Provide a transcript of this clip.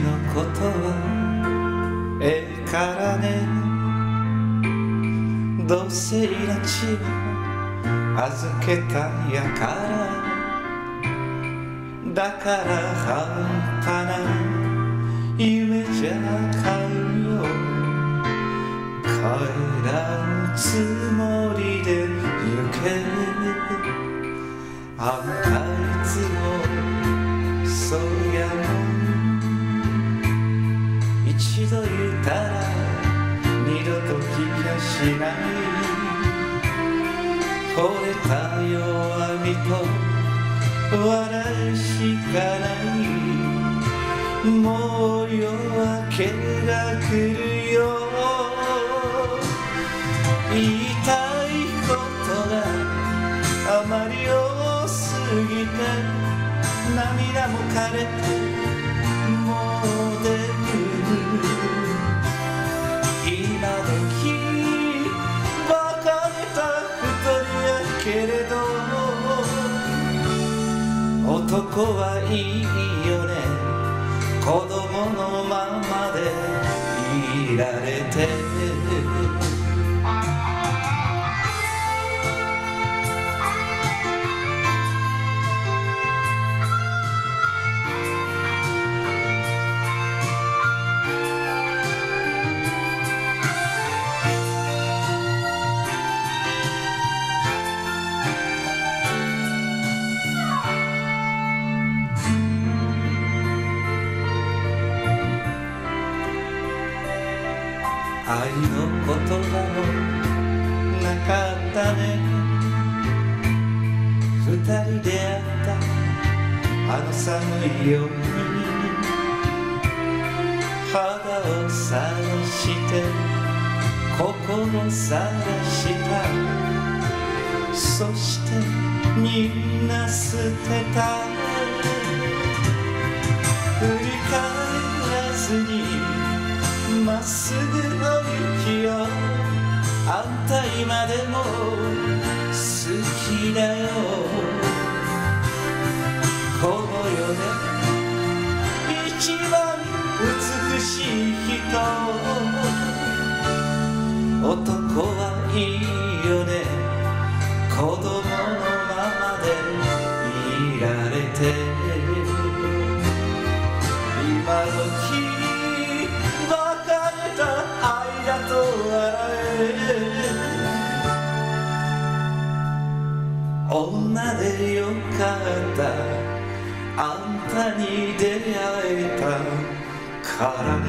のことはええからねどうせ命は預けたんやからだから半端な夢じゃ買うよ帰らんつもりで行けあんしない惚れた弱みと笑いしかない。もう夜明けが来るよ。言いたいことがあまり多すぎて涙も枯れここはいいよね。愛の言葉もなかったね。二人で会ったあの寒い夜に肌をさらして心さらした。そしてみんな捨てた。振り返らずにまっすぐの雪よあんた今でも好きだよこの世で一番美しい人男はいいよね子供のままでいられて女でよかった。あんたに出会えたからね。